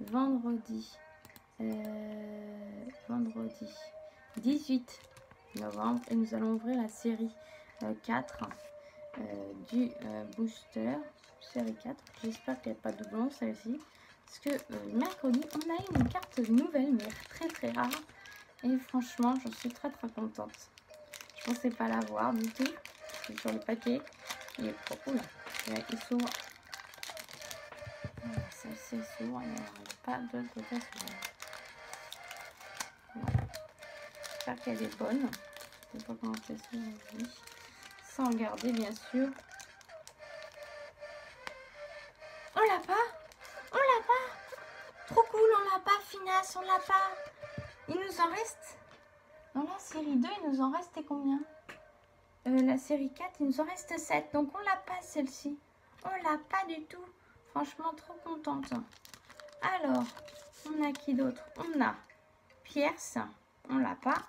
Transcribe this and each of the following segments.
vendredi, euh, vendredi 18 novembre et nous allons ouvrir la série 4 euh, du booster série 4 j'espère qu'il n'y a pas de doublon celle-ci. Parce que mercredi on a une carte nouvelle mais très très rare. Et franchement j'en suis très très contente. Je pensais pas l'avoir du tout. Sur le paquet. Il est trop cool il s'ouvre celle-ci s'ouvre il n'y pas de côté J'espère qu'elle est bonne. Je sais pas comment aujourd'hui. Sans regarder, bien sûr. On l'a pas? On l'a pas? Trop cool, on l'a pas, Finas, on l'a pas. Il nous en reste... Dans la série 2, il nous en restait combien? Euh, La série 4, il nous en reste 7. Donc on l'a pas, celle-ci. On l'a pas du tout. Franchement, trop contente. Alors, on a qui d'autre? On a Pierce, on l'a pas.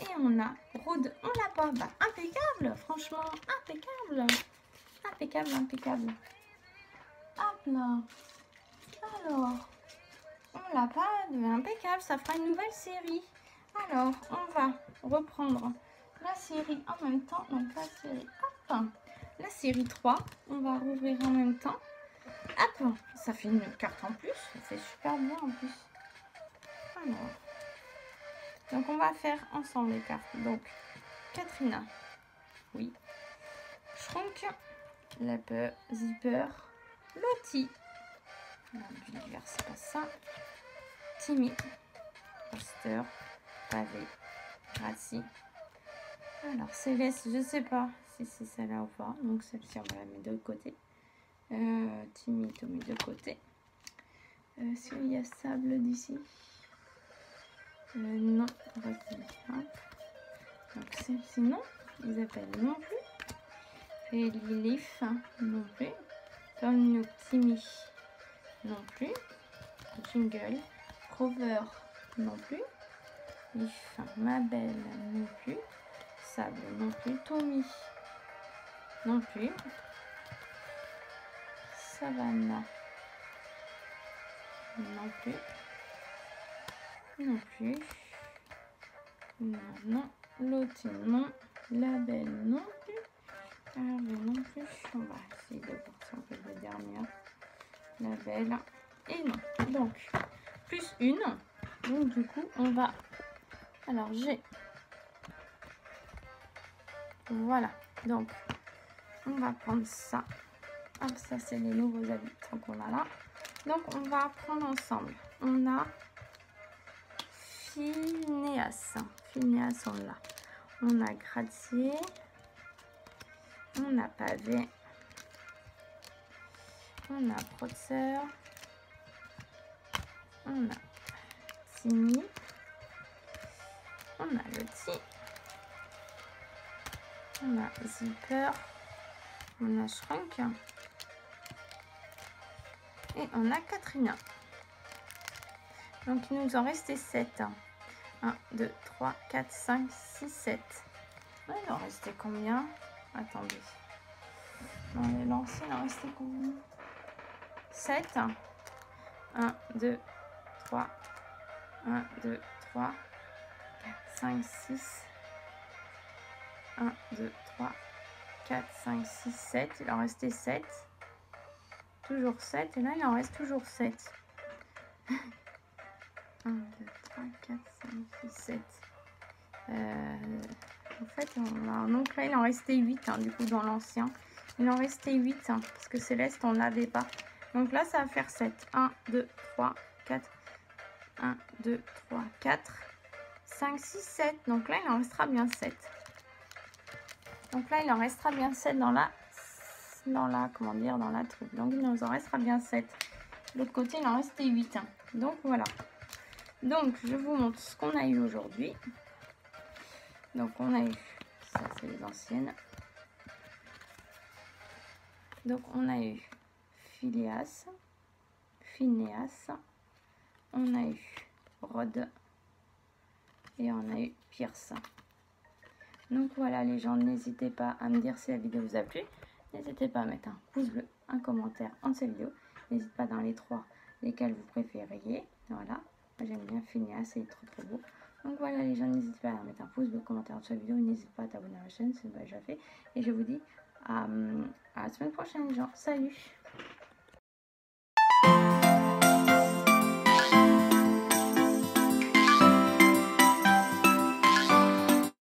Et on a Rode, on l'a pas. Bah, impeccable, franchement, impeccable. Impeccable, impeccable. Hop là. Alors, on l'a pas, impeccable, ça fera une nouvelle série. Alors, on va reprendre la série en même temps. Donc, la série, hop, la série 3, on va rouvrir en même temps. Hop, ça fait une carte en plus, ça fait super bien en plus. Alors, donc on va faire ensemble les cartes. Donc Katrina, oui. Shrunk, Lapper, Zipper, Lottie. l'univers, c'est pas ça. Timmy, Poster, Pavé, Gracie. Alors Céleste, je sais pas si c'est celle-là ou pas. Donc celle-ci, on va la mettre de côté. Euh, Timmy, Tommy de côté. Euh, il y a sable d'ici euh, non. Donc celle-ci, non. Isabelle, non plus. Et Lilith, non plus. Tom Timmy, non plus. Jingle. Rover, non plus. Leaf, Mabel, non plus. Sable, non plus. Tommy, non plus. Savannah, non plus non plus. Non, non. L'autre, non. La belle, non plus. Hervé, non plus. On va essayer de voir si on peut dernière. La belle. Et non. Donc, plus une. Donc, du coup, on va... Alors, j'ai... Voilà. Donc, on va prendre ça. Ça, c'est les nouveaux habitants qu'on a là. Donc, on va prendre ensemble. On a Phineas. Phineas, on l'a. On a Gratier. On a Pavé. On a Protzer. On a Timmy. On a Lottie. On a Zipper. On a Shrunk. Et on a Katrina. Donc il nous en restait 7. 1, 2, 3, 4, 5, 6, 7. il en restait combien? Attendez. Dans les lancers, il en restait combien? 7. 1, 2, 3. 1, 2, 3. 4, 5, 6. 1, 2, 3, 4, 5, 6, 7. Il en restait 7. Toujours 7. Et là, il en reste toujours 7. 1, 2, 3, 4, 5, 6, 7. Euh, en fait, donc là, il en restait 8, hein, du coup, dans l'ancien. Il en restait 8, hein, parce que Céleste, on n'avait pas. Donc là, ça va faire 7. 1, 2, 3, 4. 1, 2, 3, 4. 5, 6, 7. Donc là, il en restera bien 7. Donc là, il en restera bien 7 dans la, dans la, comment dire, dans la truc. Donc il nous en restera bien 7. De l'autre côté, il en restait 8. Hein. Donc voilà. Donc, je vous montre ce qu'on a eu aujourd'hui. Donc, on a eu, ça c'est les anciennes. Donc, on a eu Phileas, Phineas, on a eu Rod et on a eu Pierce. Donc voilà les gens, n'hésitez pas à me dire si la vidéo vous a plu. N'hésitez pas à mettre un pouce bleu, un commentaire en cette vidéo. N'hésitez pas dans les trois lesquels vous préfériez. Voilà, j'aime bien Phineas, il est trop trop beau. Donc voilà les gens, n'hésitez pas à mettre un pouce bleu, commentaire sur la vidéo, n'hésitez pas à t'abonner à la chaîne, c'est déjà fait. Et je vous dis à, à la semaine prochaine les gens, salut